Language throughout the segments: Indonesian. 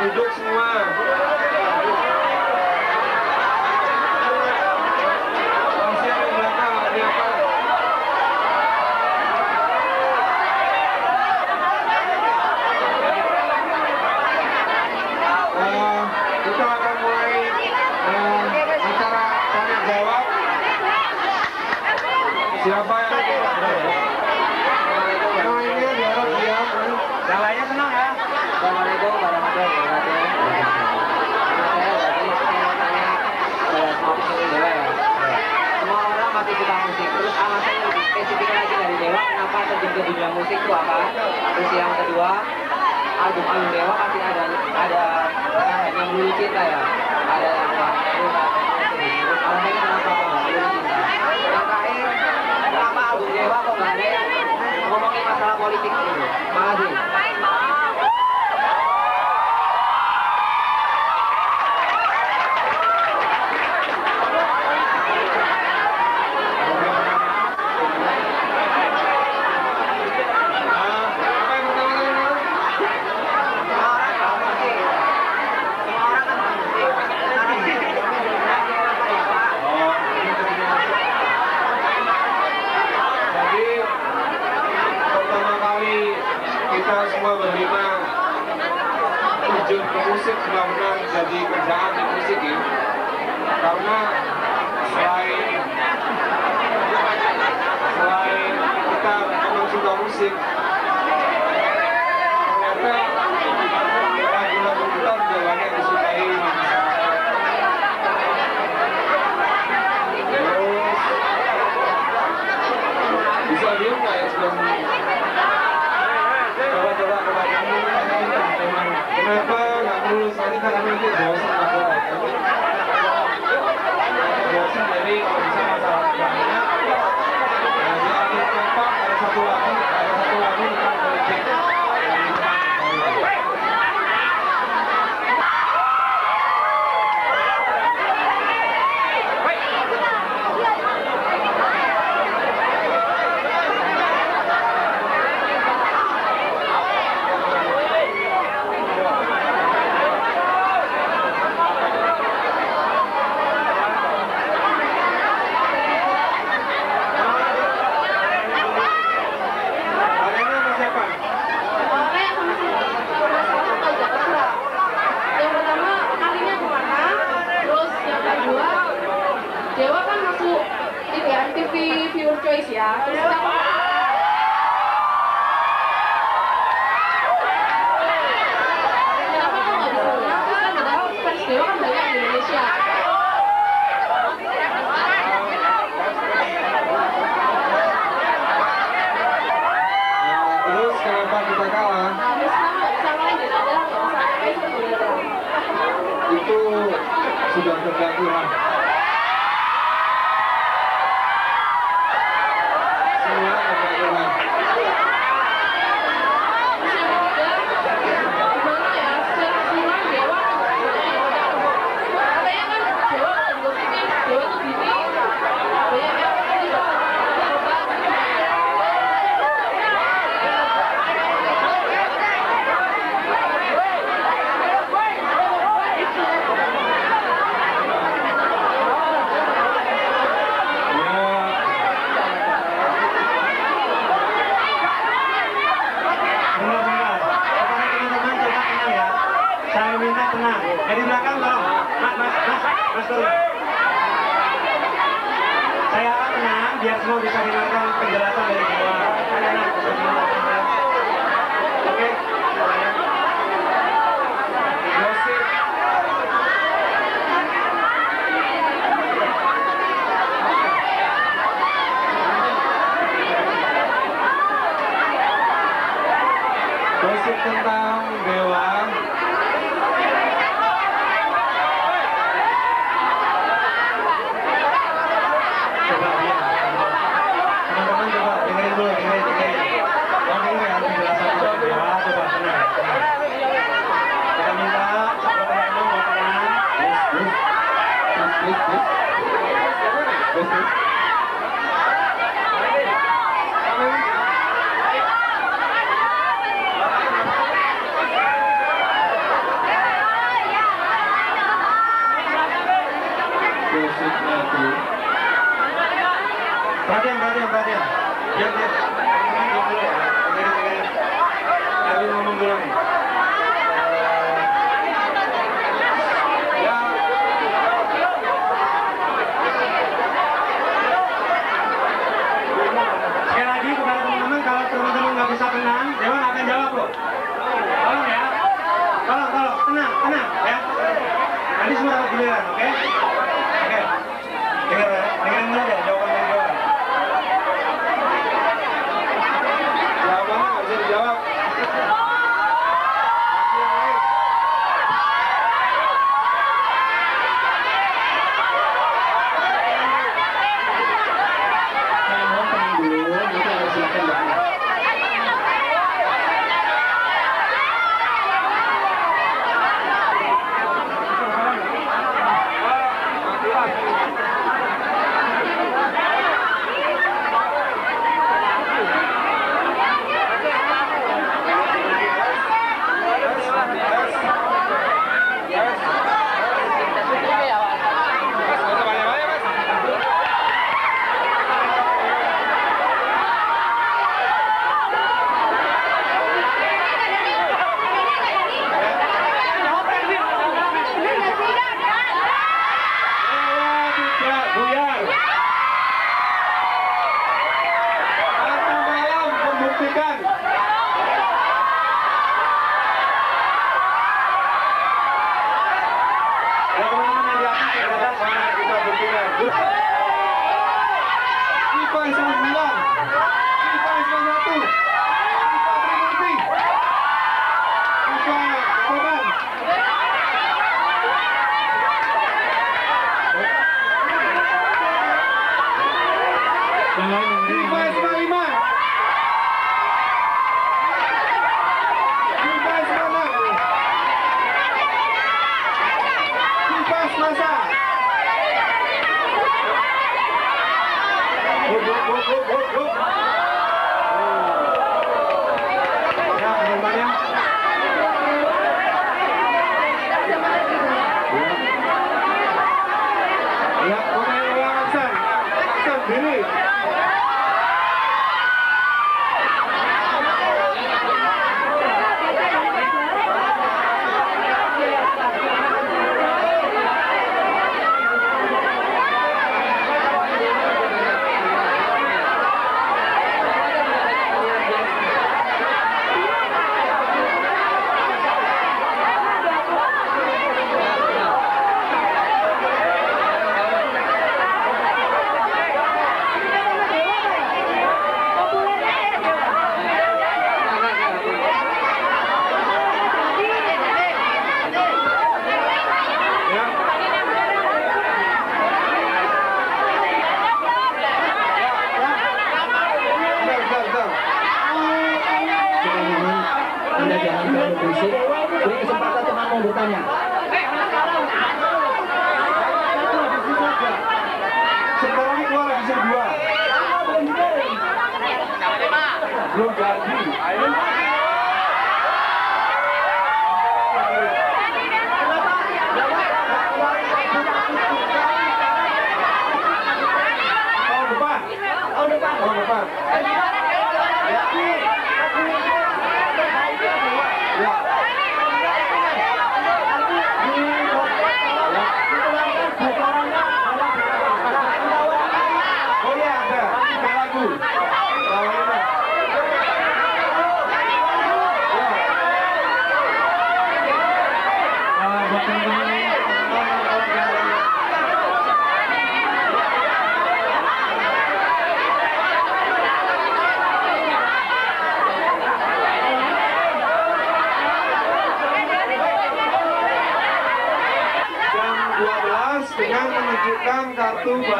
bertanya harap duduk semua. Kasihan di belakang, ada apa? Eh, kita akan mulai eh, acara tanya jawab. Siapa yang Nah, ini diharap diam. Yang lainnya tenang ya. Assalamualaikum warahmatullahi wabarakatuh. Saya tadi mau tanya ke Smoking Dewa ya. Semua orang pasti suka musik. Terus alasan yang spesifik lagi dari Dewa, kenapa terjun ke dunia musik itu apa? Terus yang kedua, album-album Dewa pasti ada ada eh, yang melulu cinta ya. Ada yang alasannya kenapa kok nggak melulu cinta? Yang terakhir, kenapa album Dewa kok nggak ada ngomongin masalah politik gitu? Makasih. musik benar-benar jadi kerjaan di musik ini karena selain selain kita memang suka musik ternyata lagu-lagu kita juga banyak disukai terus bisa diem nggak ya sebelum terus kan aku itu bosan laporan bosan jadi bisa masalah banyak. Nah, dia akhirnya kompak ketua revisi kedua. Belum jadi. Ayo. Tahun depan. Tahun depan. Cuba.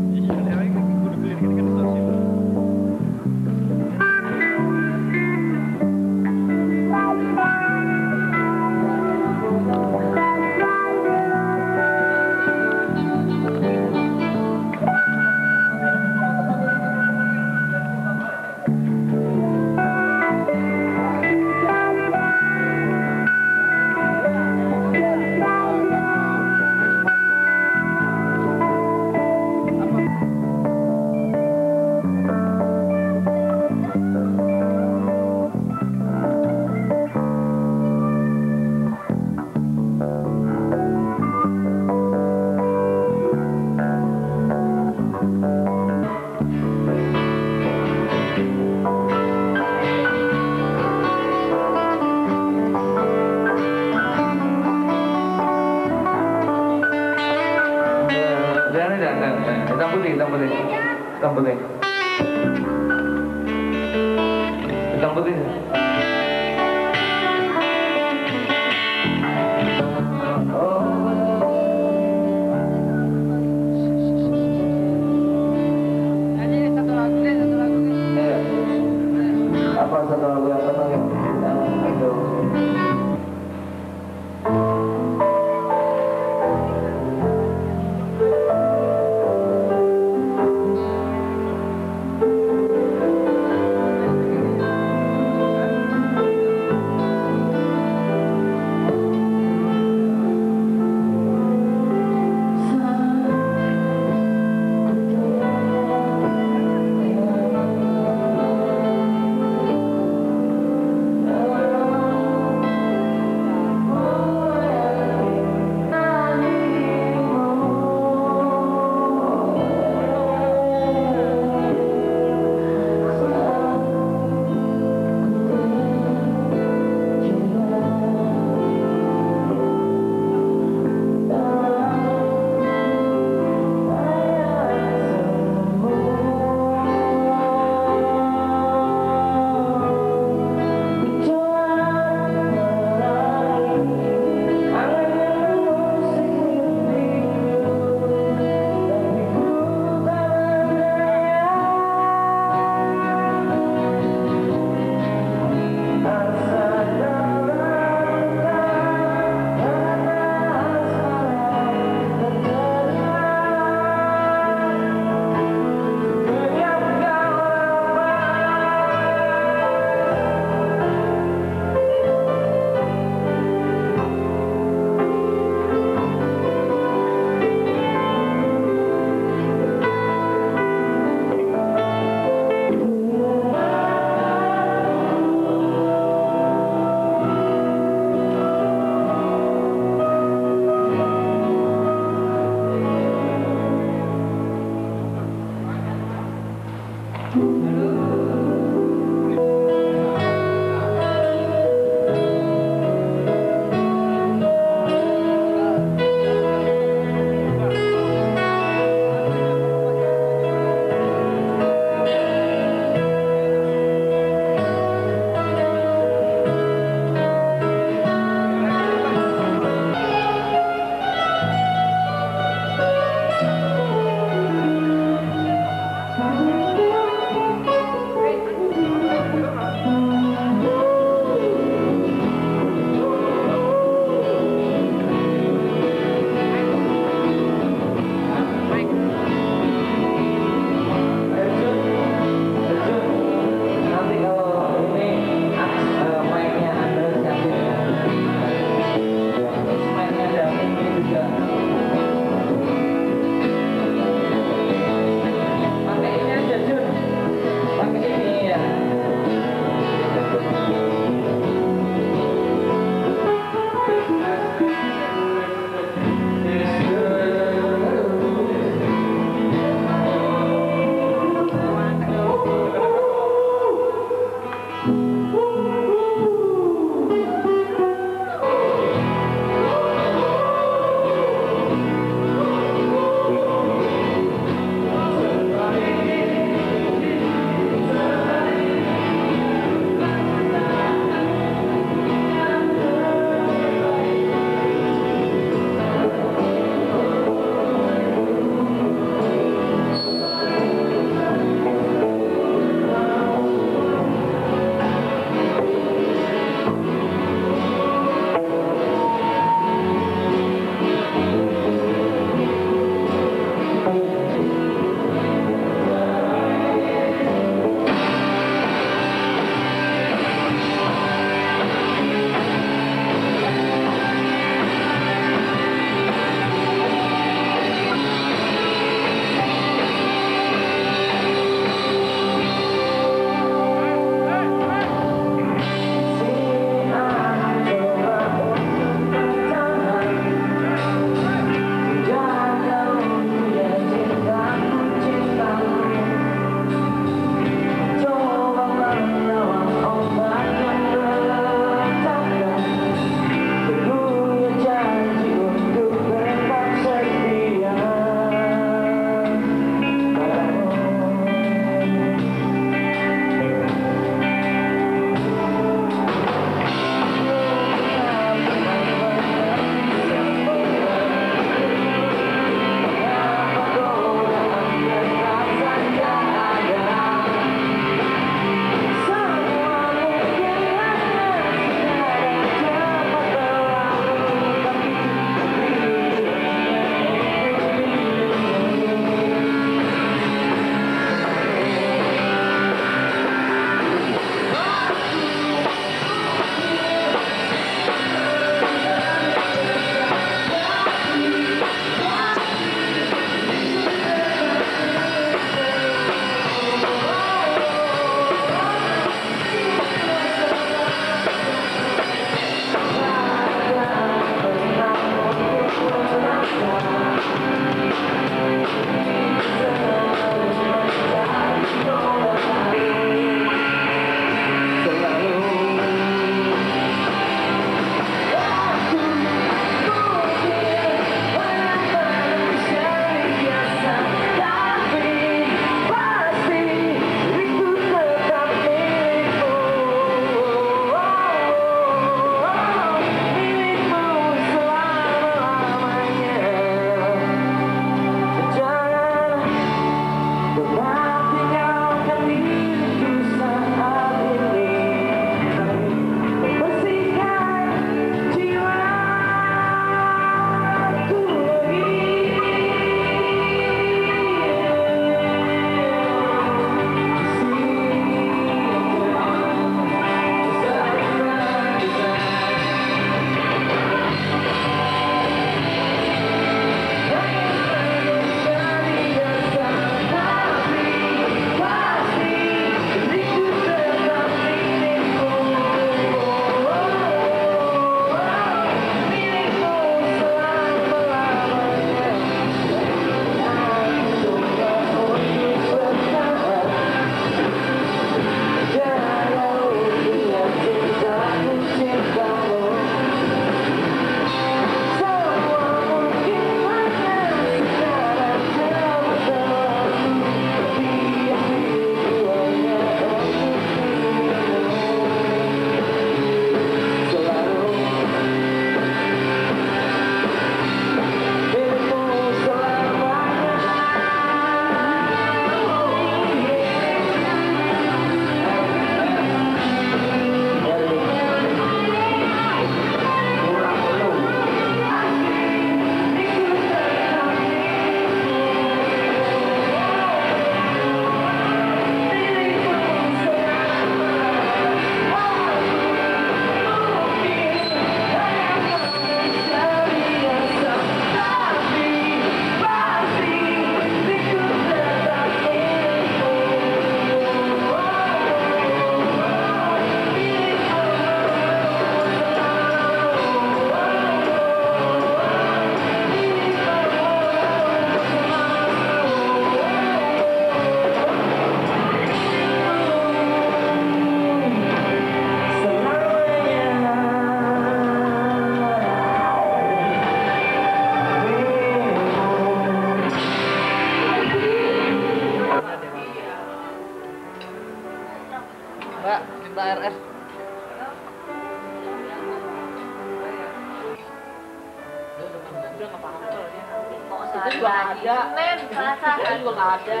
Juga ada. Senin, Selasa. Saya juga nggak ada.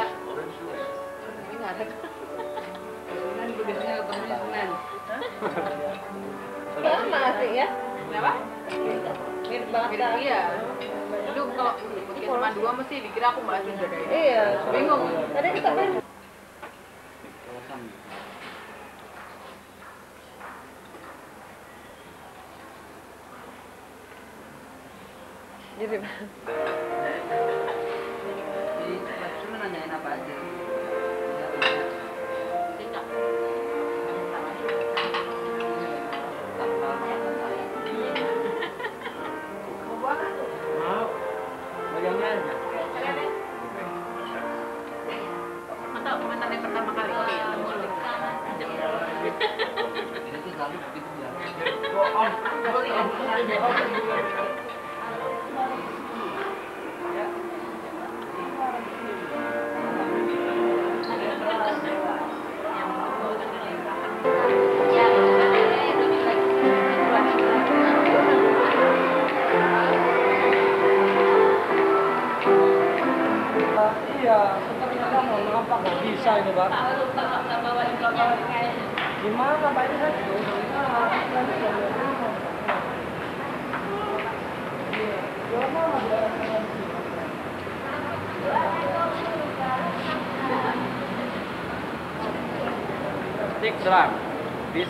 Ini nggak ada. Senin biasanya ketemu Senin. Sama sih ya. Kenapa? Mirip banget Mirip iya. Lu kalau cuma dua mesti dikira aku mbak Cinta dari Iya. Bingung. Tadi kita kan Mirip.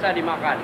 Bisa dimakan.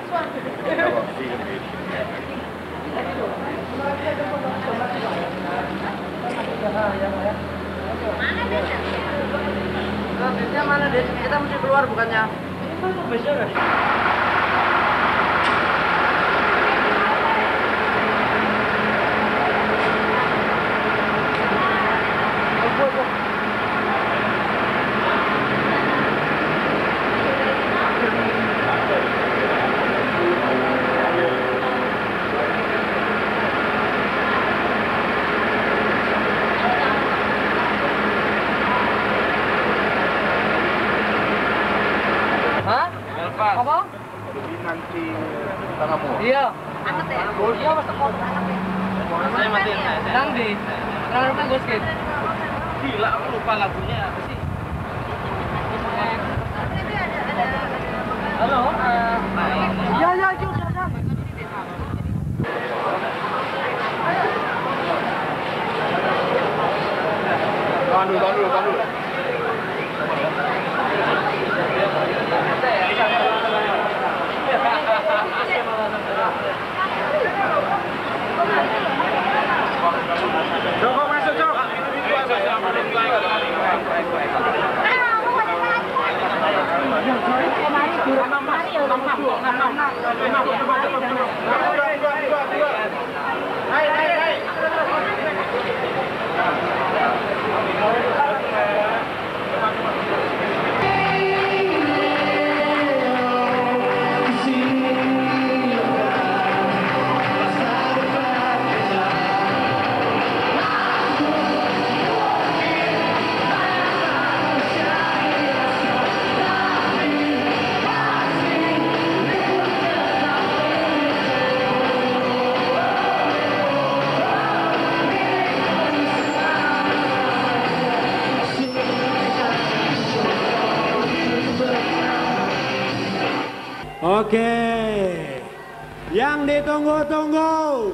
Yang ditunggu-tunggu.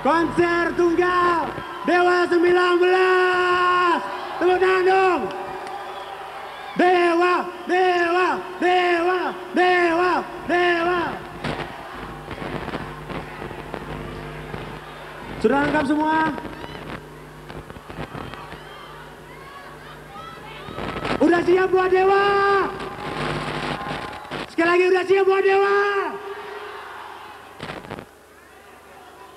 Konser tunggal Dewa 19. Tepuk tangan dong. Dewa, Dewa, Dewa, Dewa, Dewa. Sudah lengkap semua? Udah siap buat Dewa? Sekali lagi udah siap buat Dewa?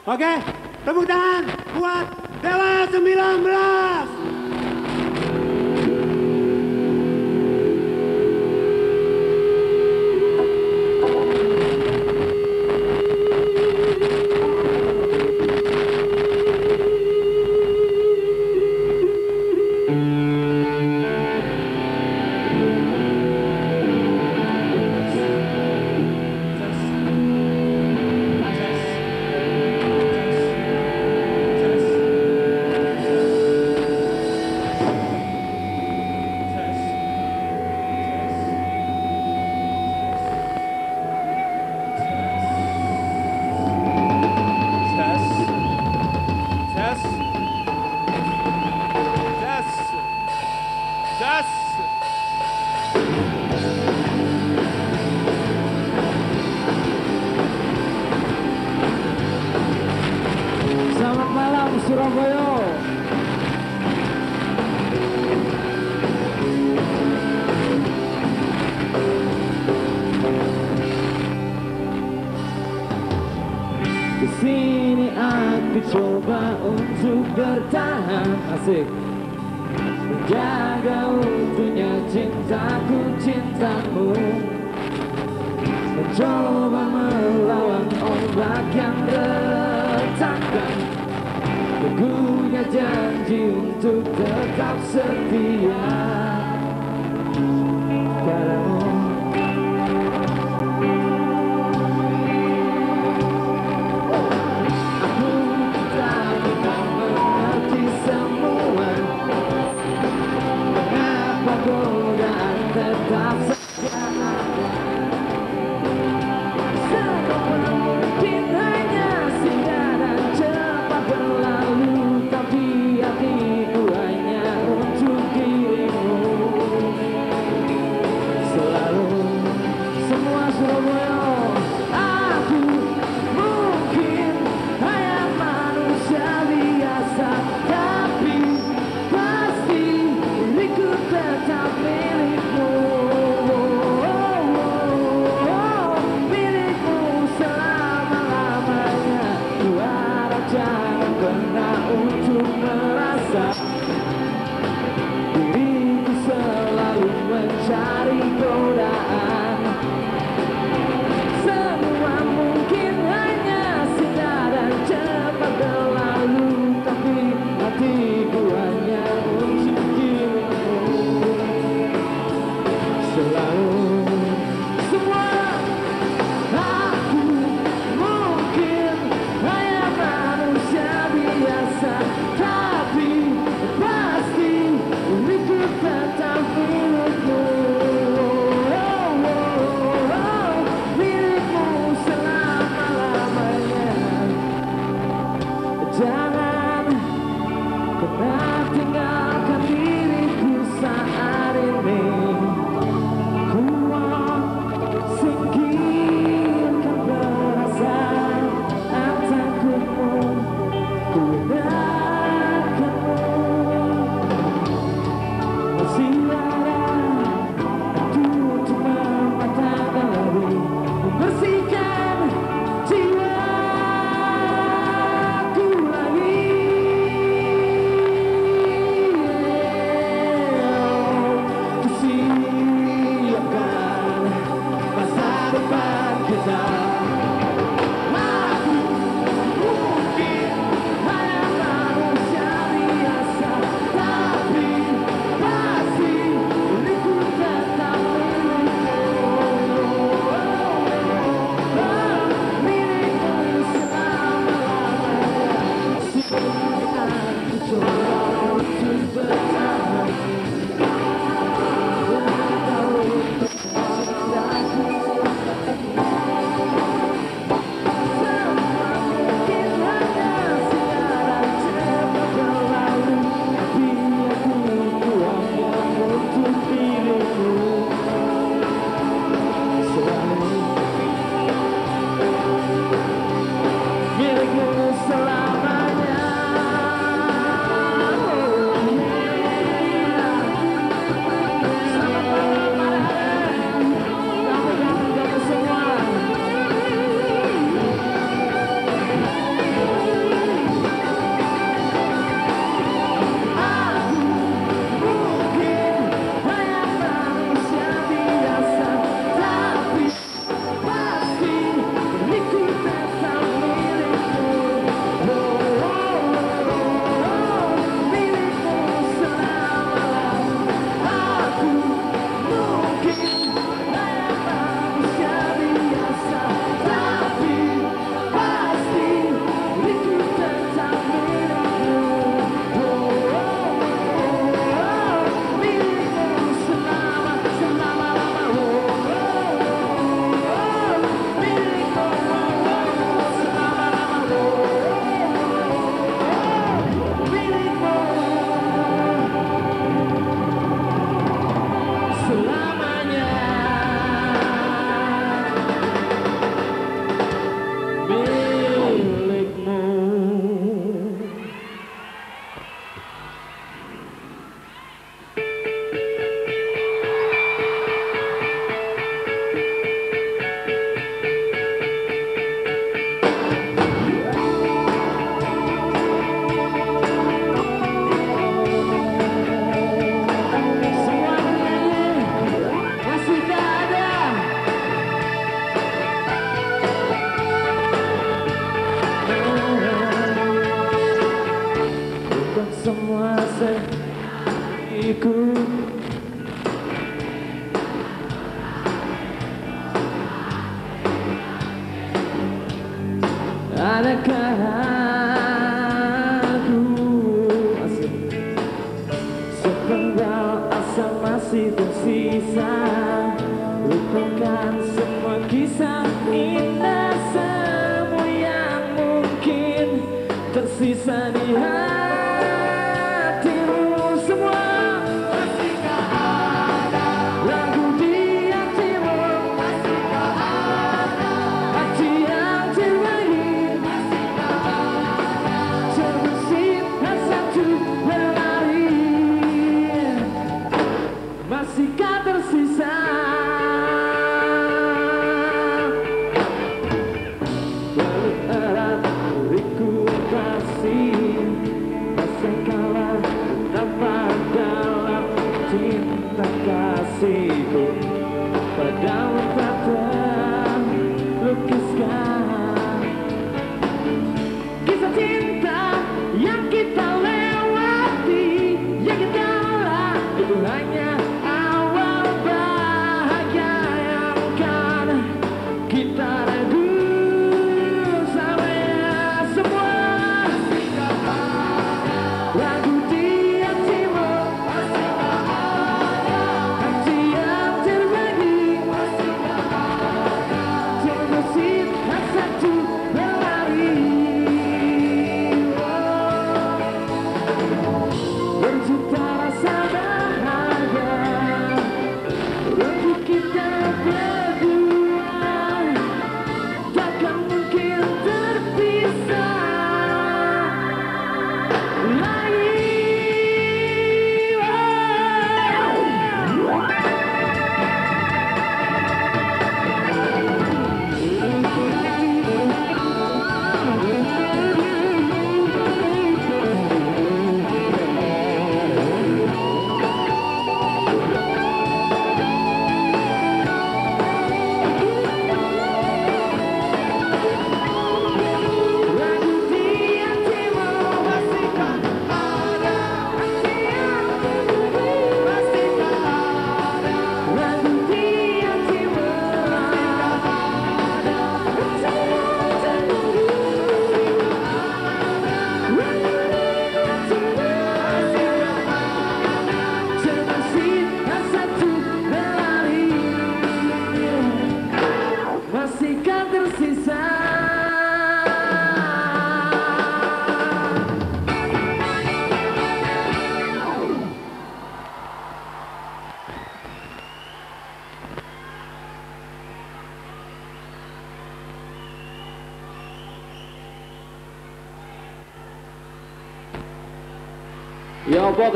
Oke, tepuk tangan buat Dewa 19. 对。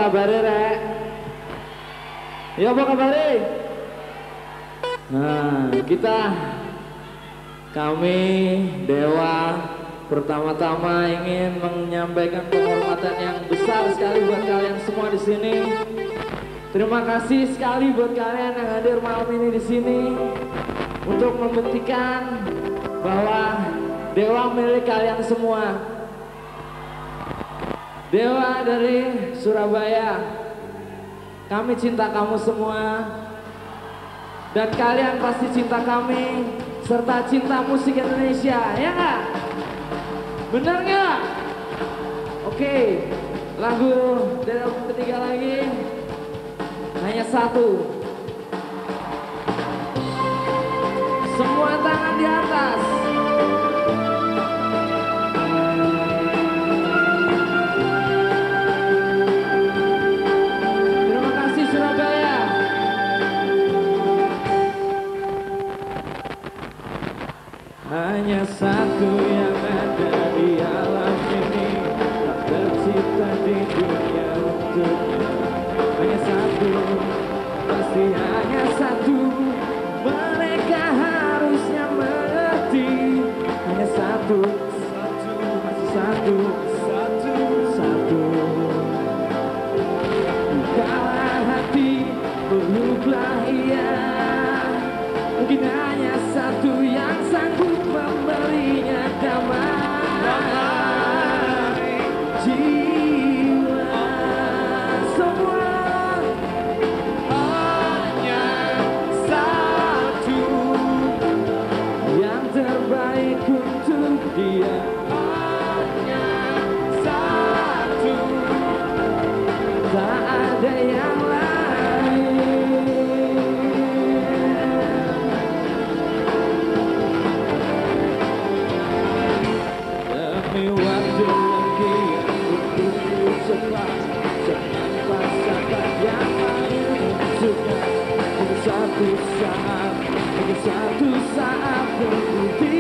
Kabare rek? Ya apa kabare? Nah, kita kami Dewa pertama-tama ingin menyampaikan penghormatan yang besar sekali buat kalian semua di sini. Terima kasih sekali buat kalian yang hadir malam ini di sini untuk membuktikan bahwa Dewa milik kalian semua. Dewa dari Surabaya, kami cinta kamu semua dan kalian pasti cinta kami serta cinta musik Indonesia, ya nggak? Bener nggak? Oke, lagu dari album ketiga lagi hanya satu. Semua tangan di atas. Hanya satu yang ada di alam ini. Tak tercipta di dunia untuknya Hanya satu, pasti hanya satu. Mereka harusnya mengerti. Hanya satu, satu, masih satu satu saat terbukti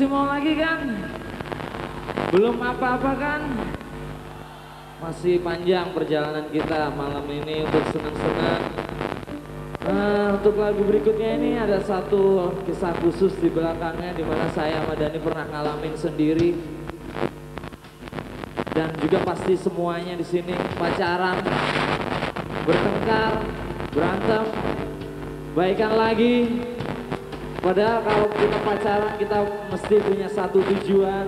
masih mau lagi kan? Belum apa-apa kan? Masih panjang perjalanan kita malam ini untuk senang-senang. Nah, untuk lagu berikutnya ini ada satu kisah khusus di belakangnya di mana saya sama Dani pernah ngalamin sendiri. Dan juga pasti semuanya di sini pacaran, bertengkar, berantem, baikan lagi. Padahal kalau kita pacaran kita mesti punya satu tujuan,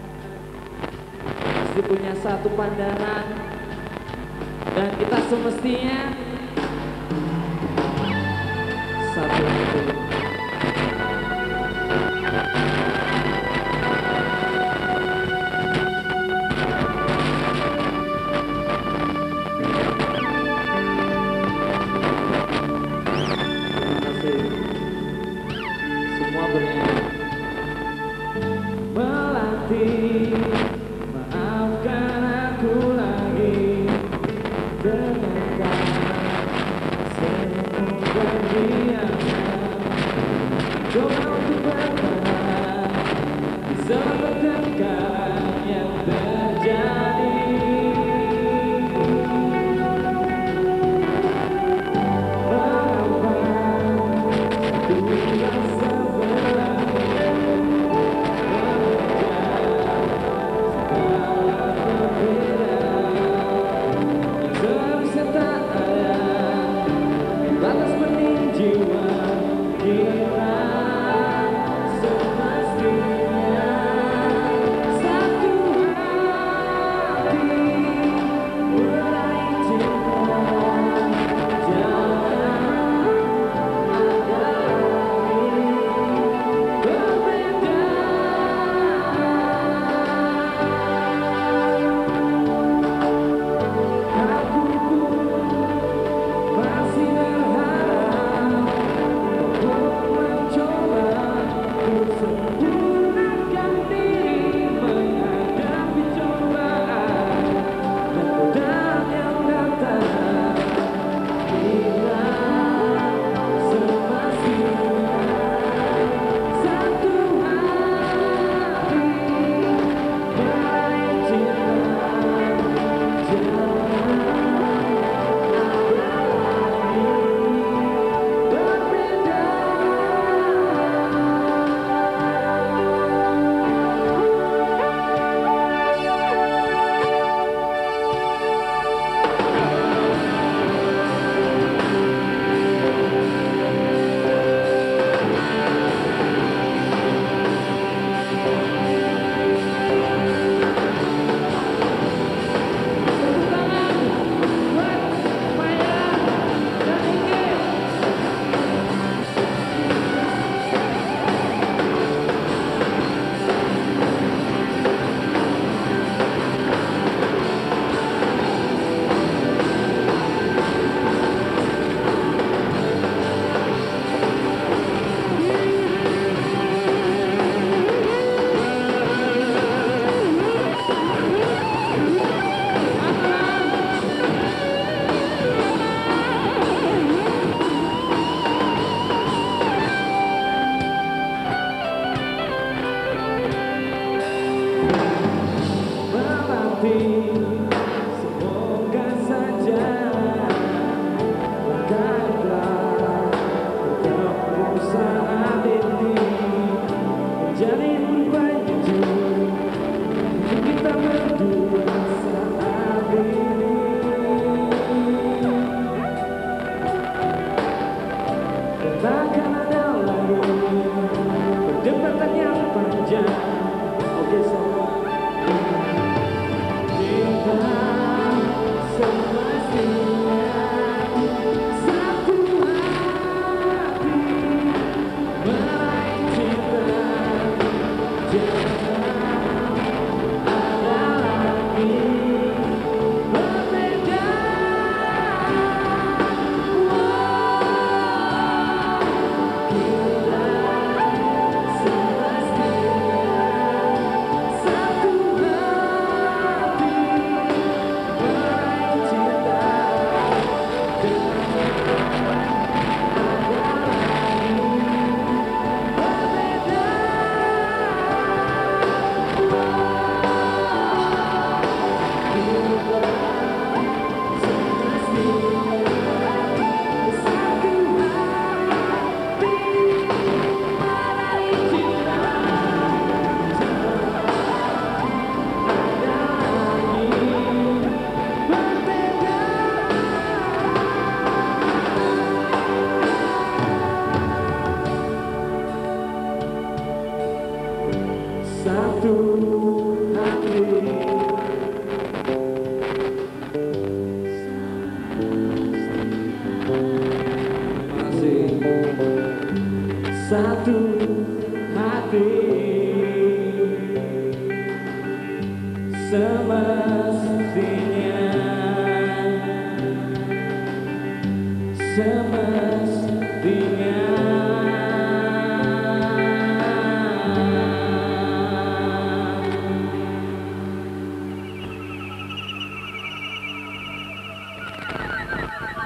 mesti punya satu pandangan, dan kita semestinya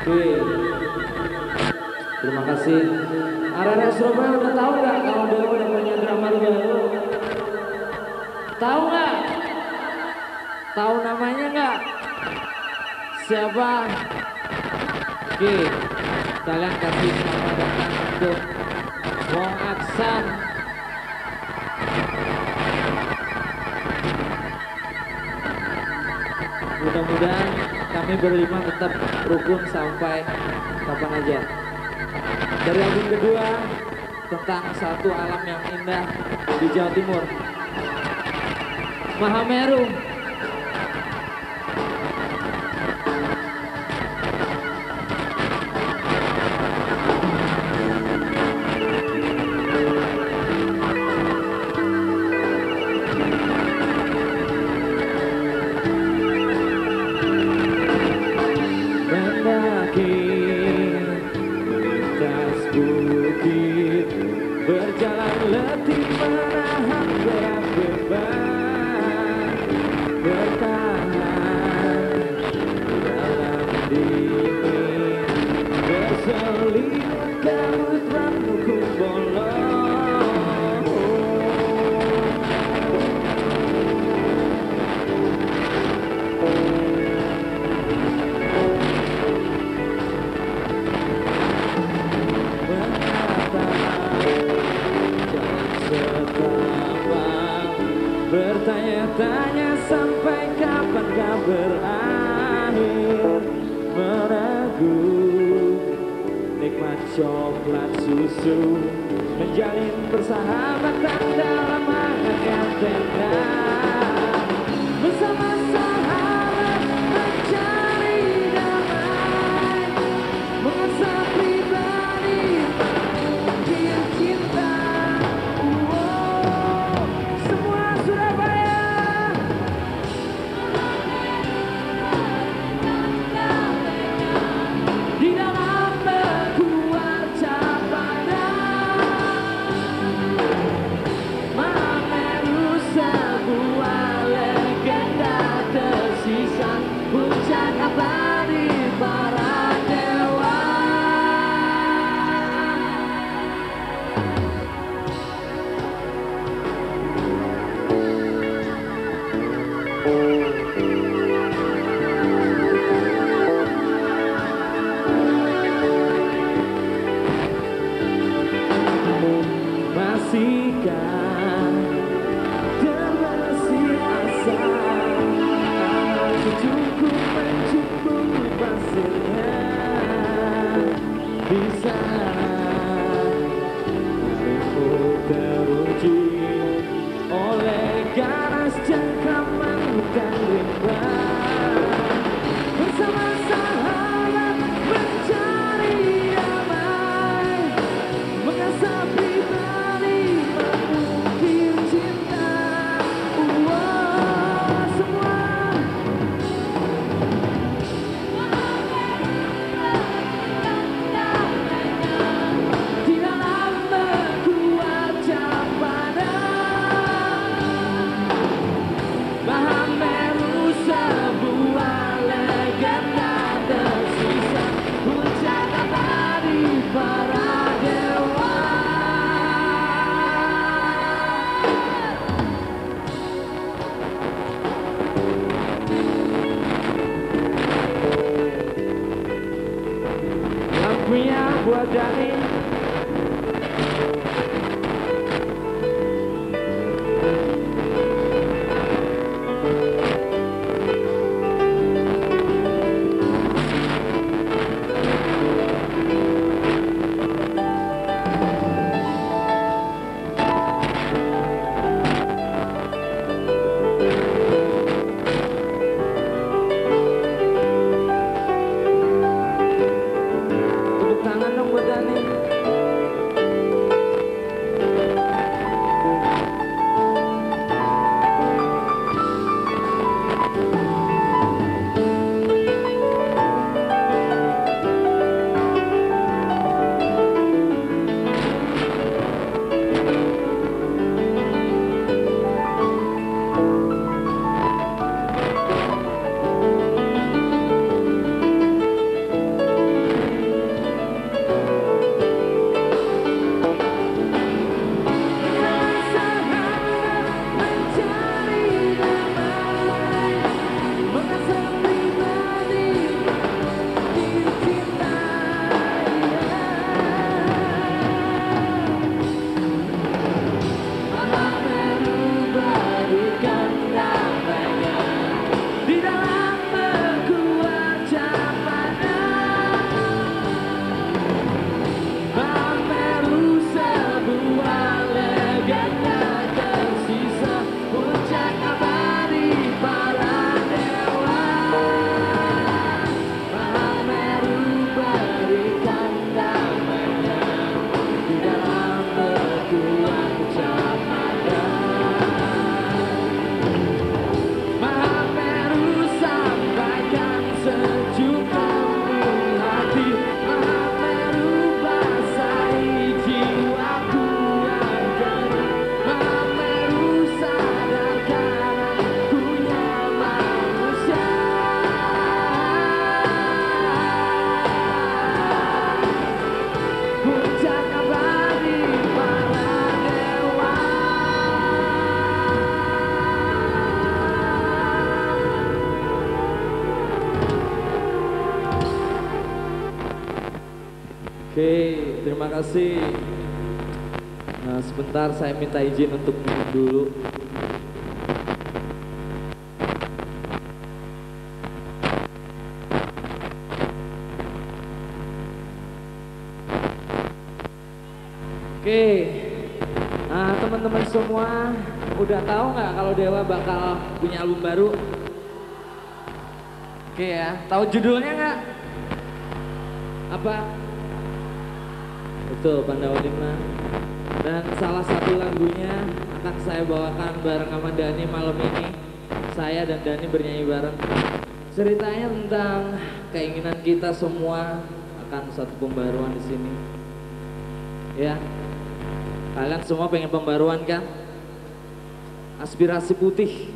Oke. Terima kasih. Area Surabaya udah tahu nggak kalau Dewa udah punya drama baru? Tahu nggak? Tahu namanya nggak? Siapa? Oke. Kalian kasih selamat datang untuk Wong Aksan. Mudah-mudahan kami berlima tetap rukun sampai kapan aja. Dari album kedua tentang satu alam yang indah di Jawa Timur. Mahameru. Kasih. Nah, sebentar saya minta izin untuk minum dulu. Oke, nah teman-teman semua udah tahu nggak kalau Dewa bakal punya album baru? Oke ya, tahu judulnya nggak? Apa? Betul, Pandawa 5. Dan salah satu lagunya akan saya bawakan bareng sama Dani malam ini. Saya dan Dani bernyanyi bareng. Ceritanya tentang keinginan kita semua akan satu pembaruan di sini. Ya, kalian semua pengen pembaruan kan? Aspirasi putih.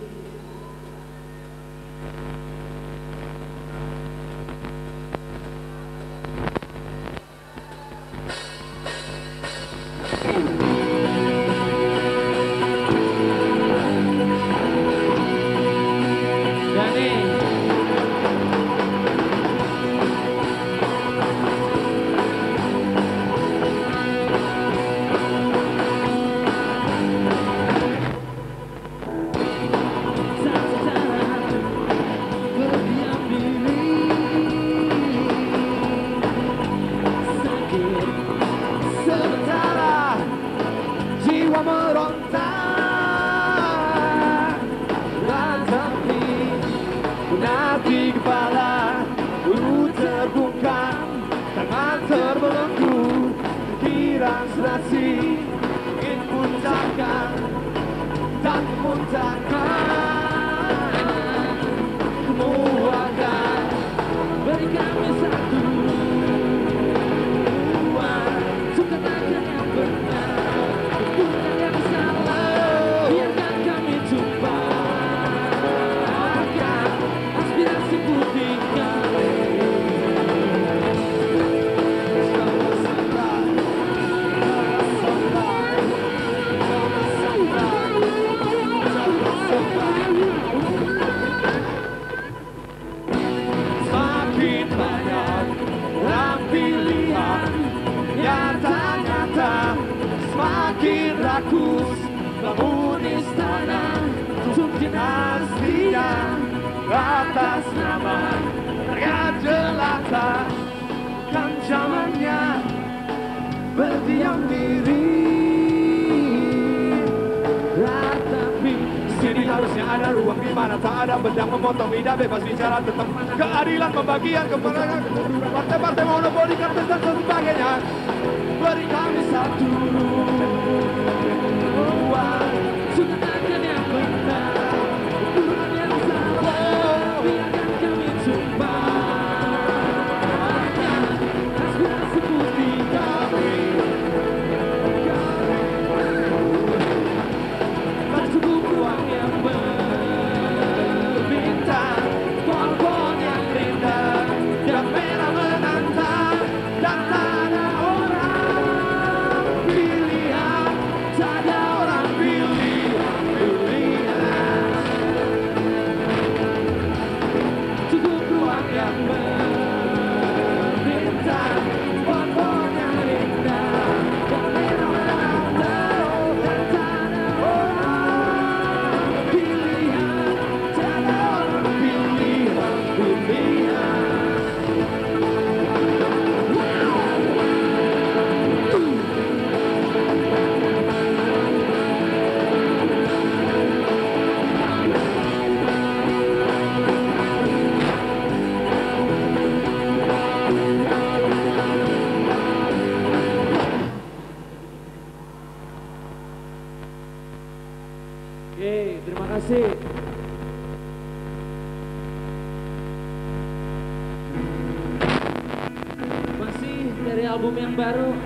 Baru.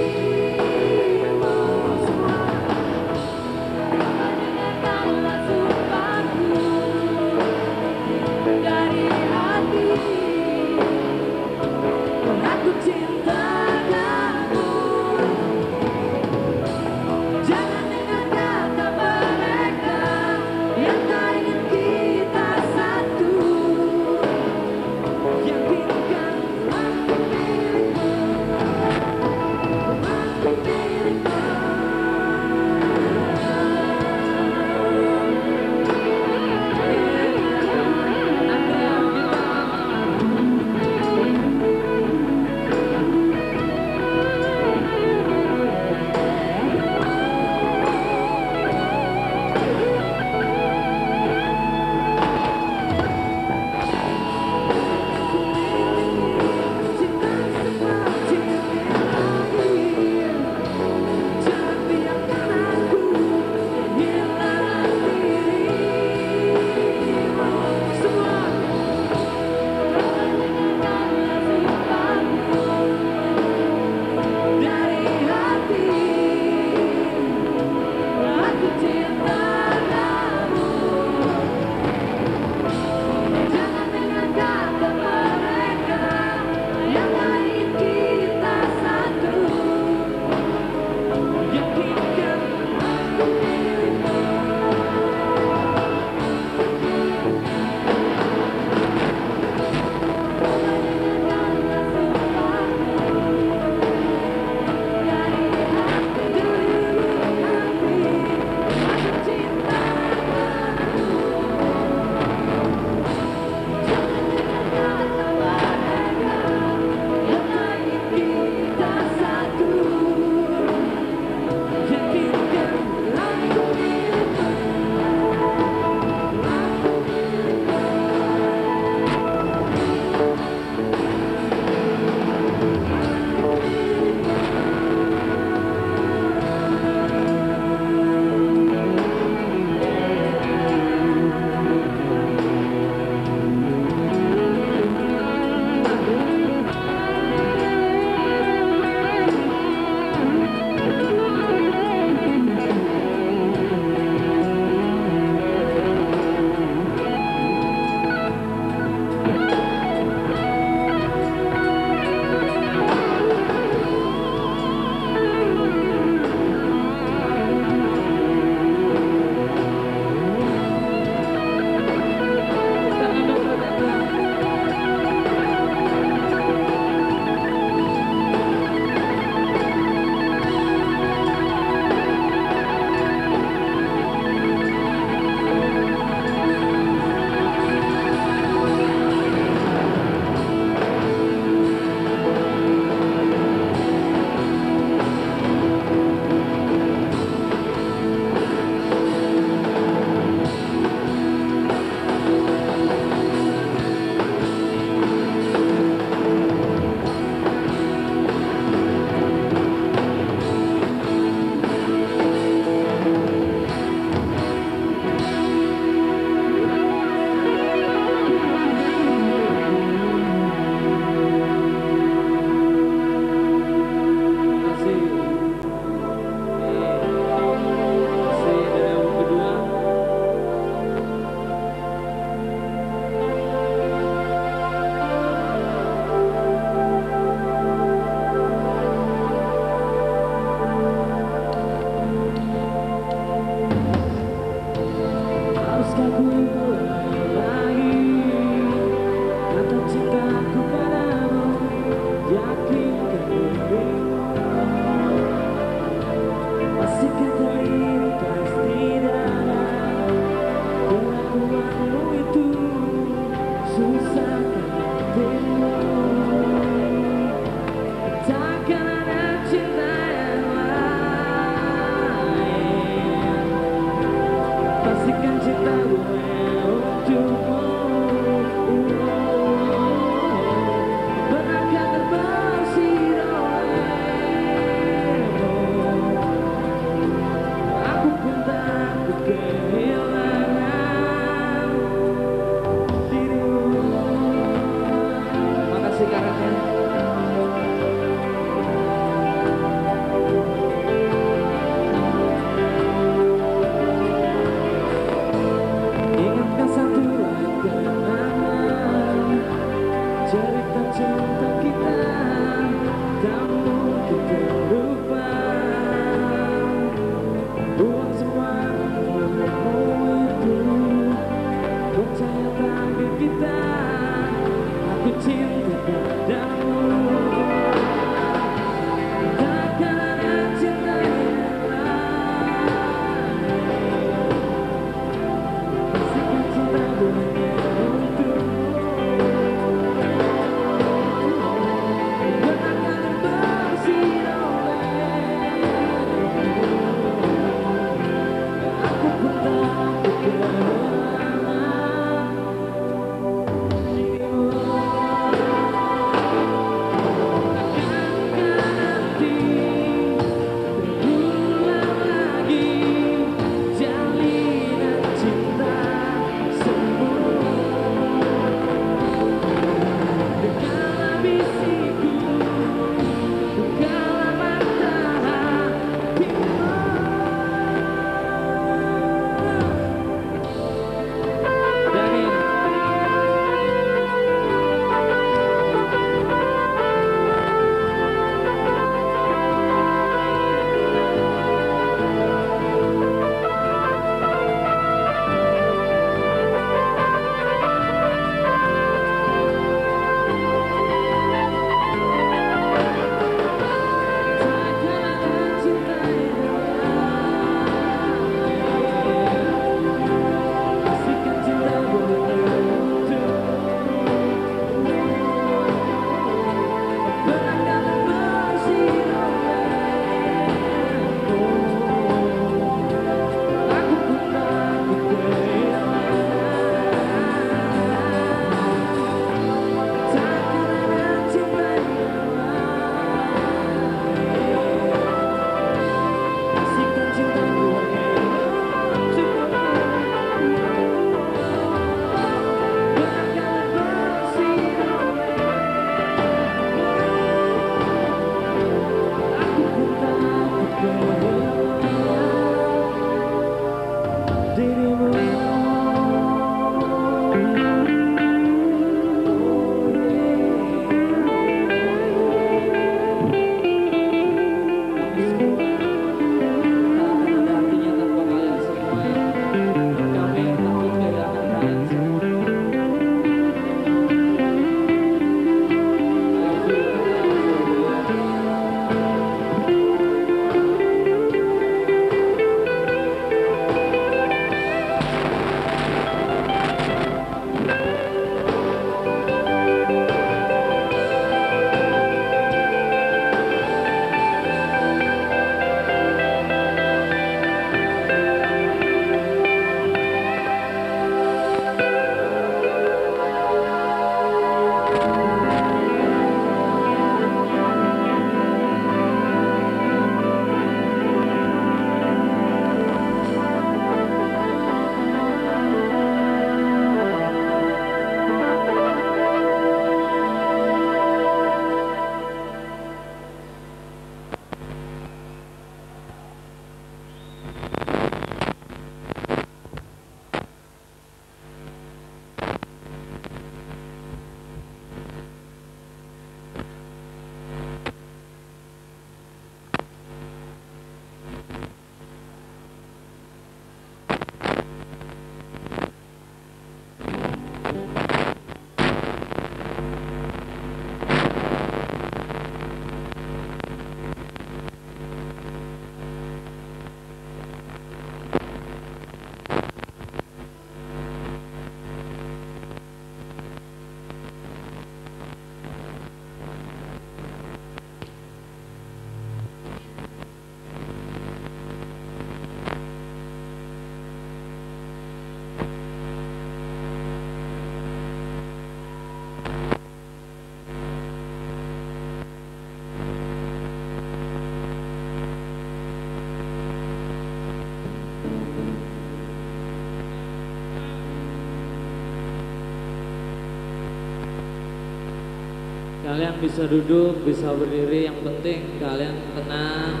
Kalian bisa duduk, bisa berdiri, yang penting kalian tenang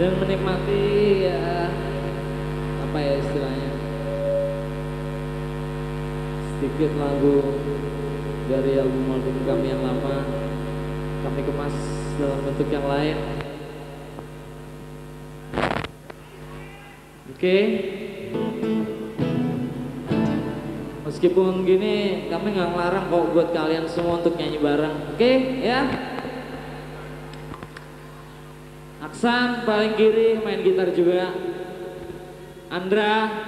dan menikmati ya apa ya istilahnya sedikit lagu dari album-album kami yang lama kami kemas dalam bentuk yang lain. Oke. Meskipun gini, kami nggak ngelarang kok buat kalian semua untuk nyanyi bareng. Oke, ya. Aksan paling kiri main gitar juga. Andra.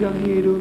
Janeiro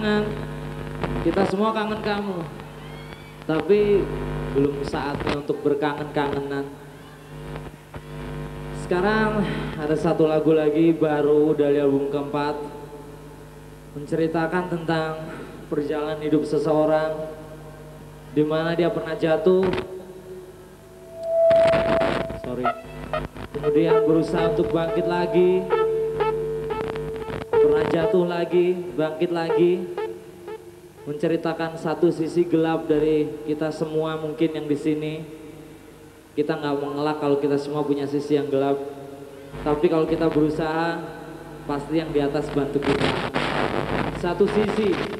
kangen. Kita semua kangen kamu. Tapi belum saatnya untuk berkangen-kangenan. Sekarang ada satu lagu lagi baru dari album keempat menceritakan tentang perjalanan hidup seseorang di mana dia pernah jatuh sorry kemudian berusaha untuk bangkit lagi pernah jatuh lagi bangkit lagi menceritakan satu sisi gelap dari kita semua mungkin yang di sini. Kita nggak mengelak kalau kita semua punya sisi yang gelap. Tapi kalau kita berusaha pasti yang di atas bantu kita. Satu sisi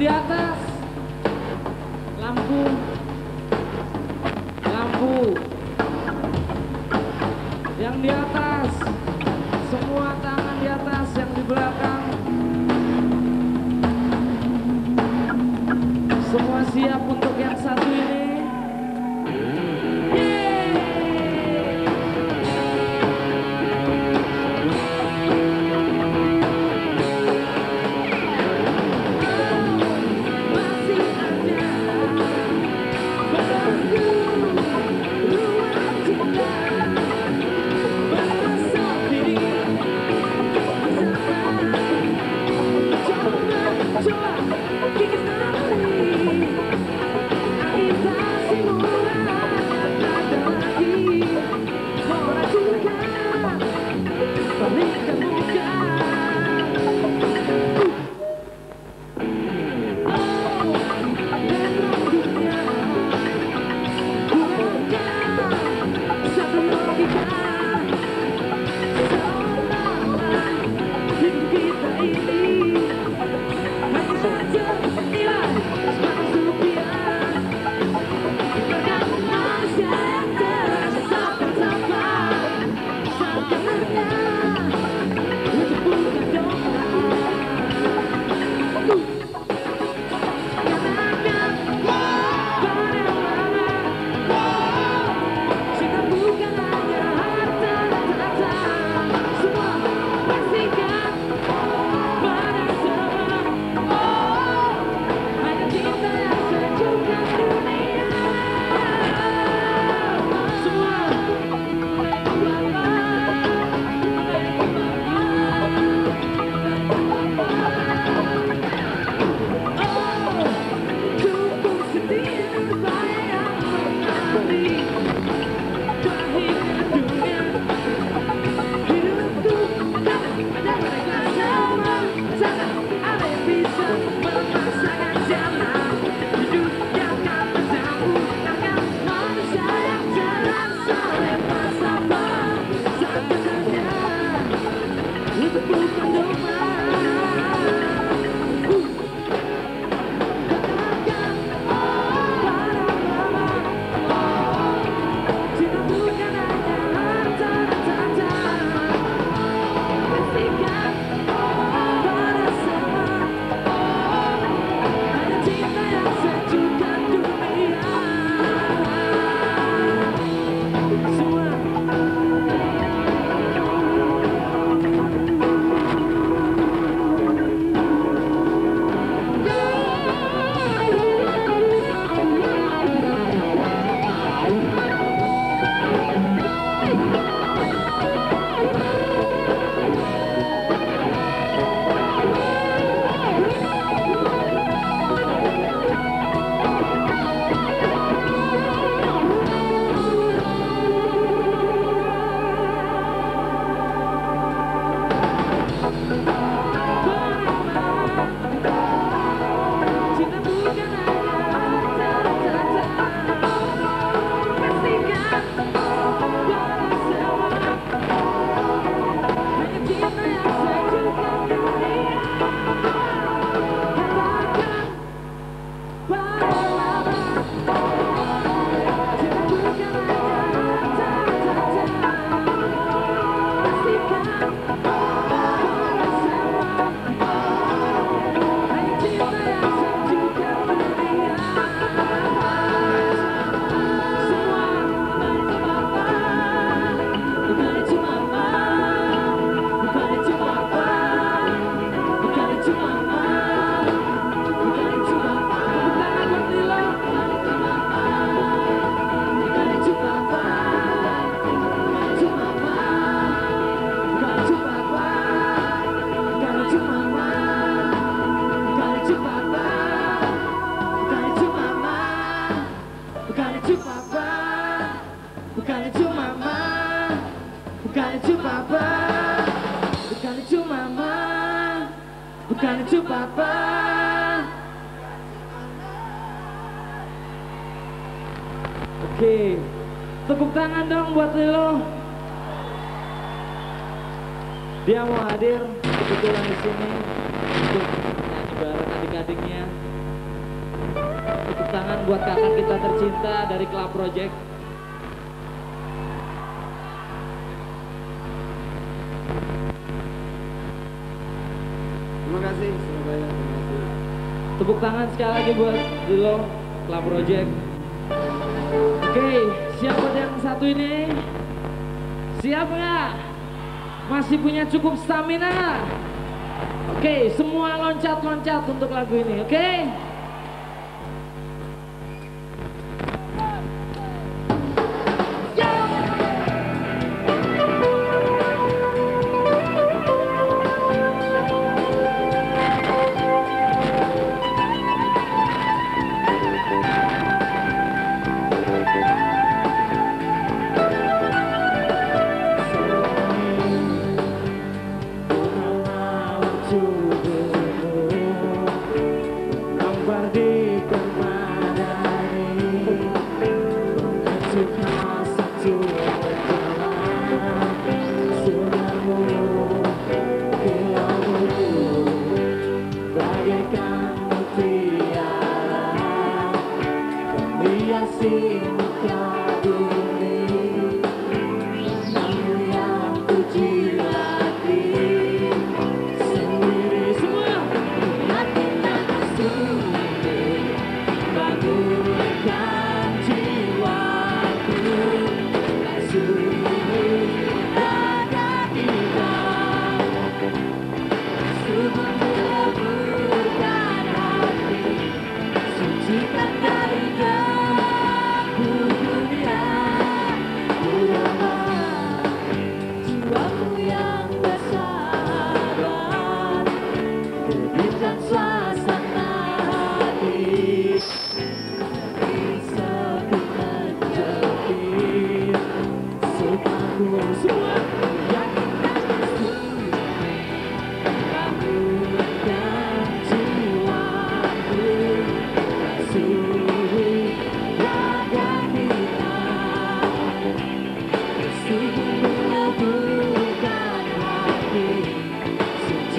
dia. Tepuk tangan sekali lagi buat Dilo Club Project. Oke, siap buat yang satu ini? Siap nggak? Masih punya cukup stamina? Oke, semua loncat-loncat untuk lagu ini, oke?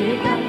Tepuk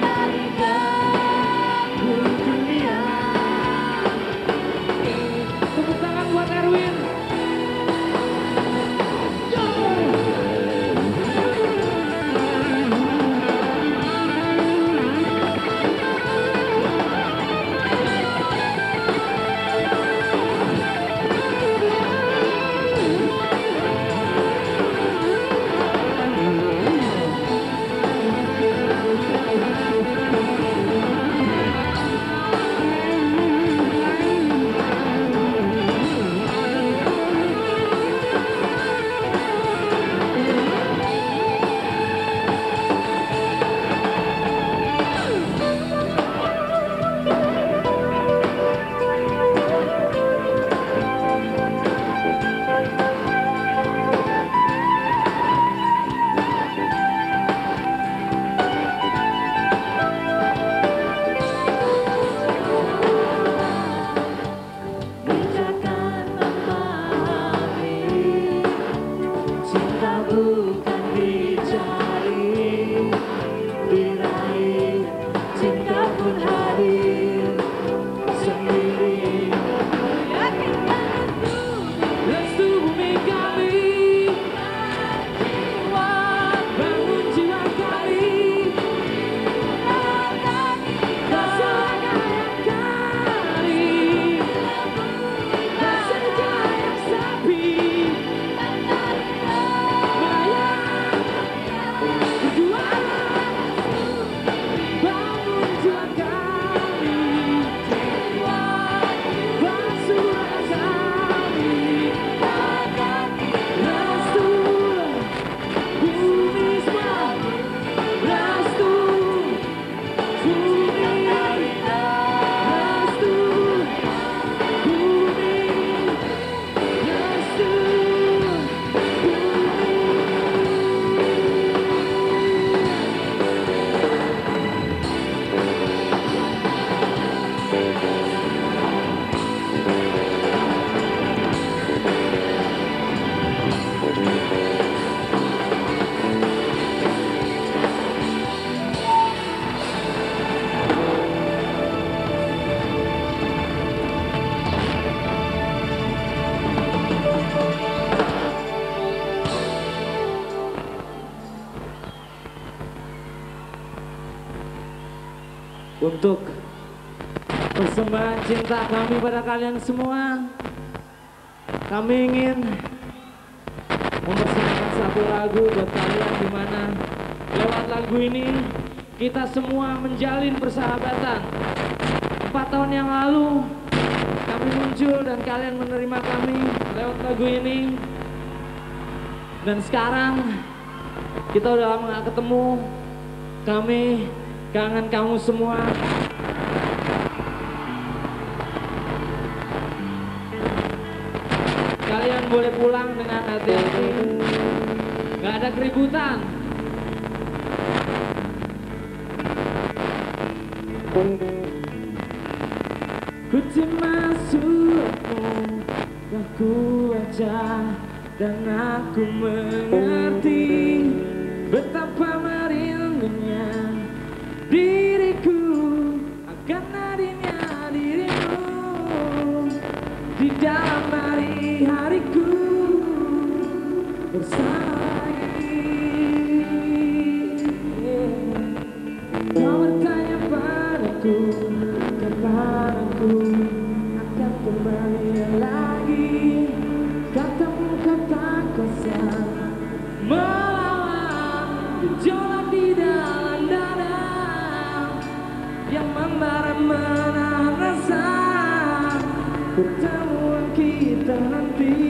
persembahan cinta kami pada kalian semua. Kami ingin mempersembahkan satu lagu buat kalian di mana lewat lagu ini kita semua menjalin persahabatan. Empat tahun yang lalu kami muncul dan kalian menerima kami lewat lagu ini. Dan sekarang kita udah lama gak ketemu. Kami kangen kamu semua. Baca Dan aku mengerti rasa Pertemuan kita nanti